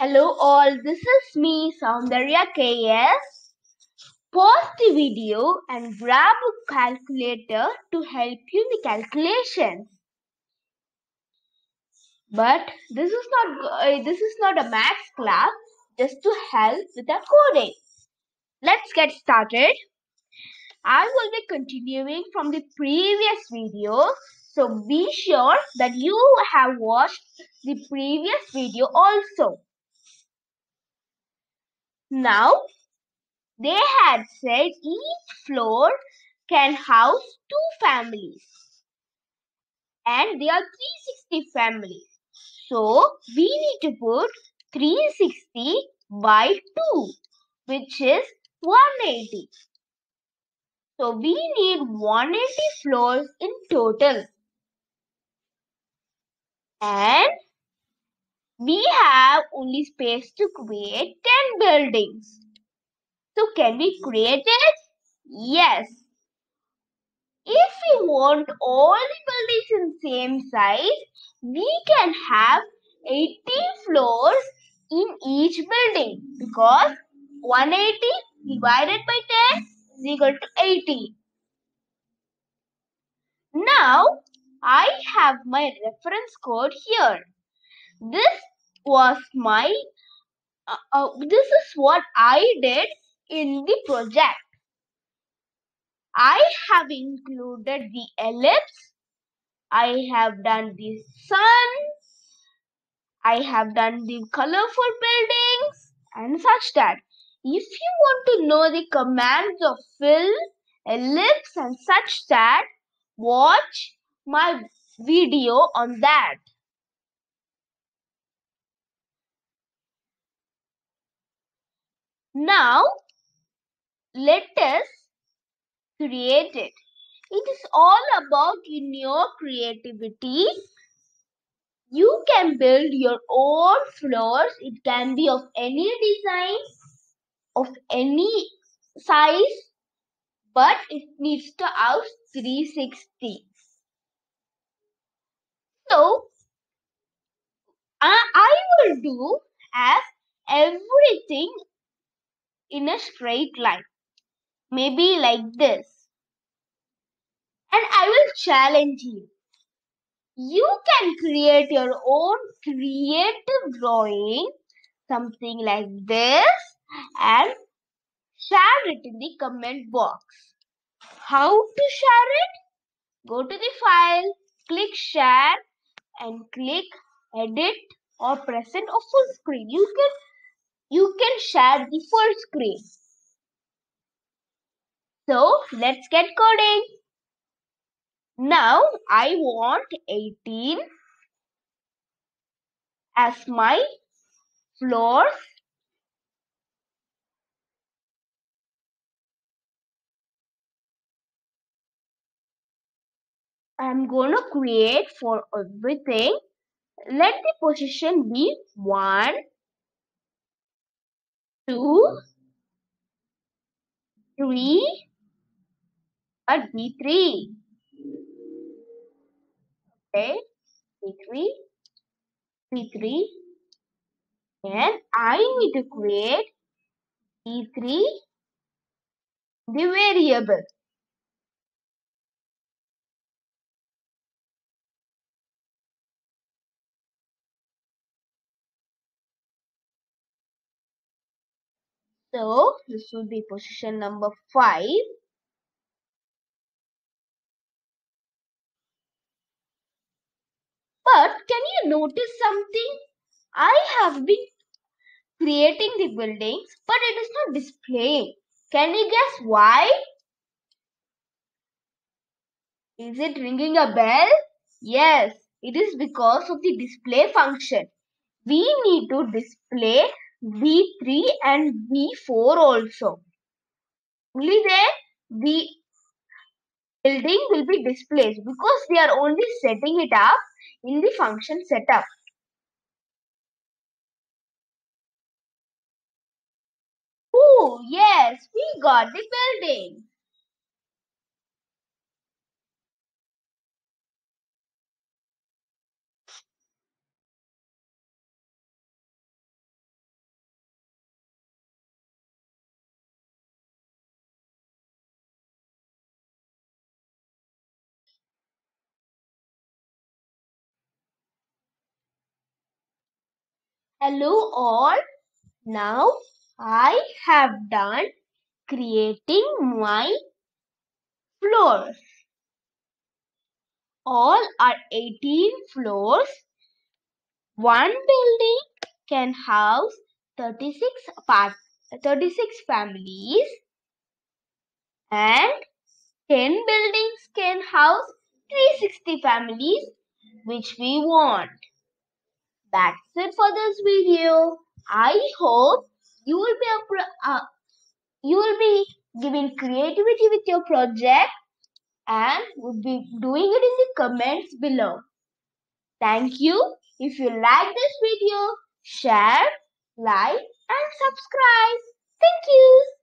Hello all, this is me Sowndharayaa KS. Pause the video and grab a calculator to help you in the calculations. But this is not uh, this is not a maths class just to help with the coding. Let's get started. I will be continuing from the previous video. So be sure that you have watched the previous video also. Now, they had said each floor can house two families. And there are 360 families. So, we need to put 360 by 2, which is 180. So, we need 180 floors in total. And we have only space to create 10 buildings. So can we create it? Yes. If we want all the buildings in same size, we can have 80 floors in each building because 180 divided by 10 is equal to 80. Now, I have my reference code here. This was my, uh, uh, this is what I did in the project. I have included the ellipse. I have done the sun. I have done the colorful buildings and such that. If you want to know the commands of fill, ellipse and such that, watch my video on that. Now, let us create it. It is all about in your creativity. You can build your own floors. It can be of any design, of any size, but it needs to house 360. So, I, I will do as everything in a straight line. Maybe like this. And I will challenge you. You can create your own creative drawing, something like this, and share it in the comment box. How to share it? Go to the file, click share, and click edit or present or full screen. You can you can share the full screen. So let's get coding. Now I want 18 as my floors. I'm going to create for everything. Let the position be 1, two, three, but B three. Okay, B three, B three, and I need to create B three, the variable. So this will be position number 5. But can you notice something? I have been creating the buildings but it is not displaying. Can you guess why? Is it ringing a bell? Yes, it is because of the display function. We need to display V3 and V4 also. Only then the building will be displayed because they are only setting it up in the function setup. Oh, yes, we got the building. Hello all. Now I have done creating my floors. All are 18 floors. One building can house 36 apart 36 families and 10 buildings can house 360 families which we want. That's it for this video. I hope you will be uh, you will be giving creativity with your project and would be doing it in the comments below. Thank you. If you like this video, share, like and subscribe. Thank you.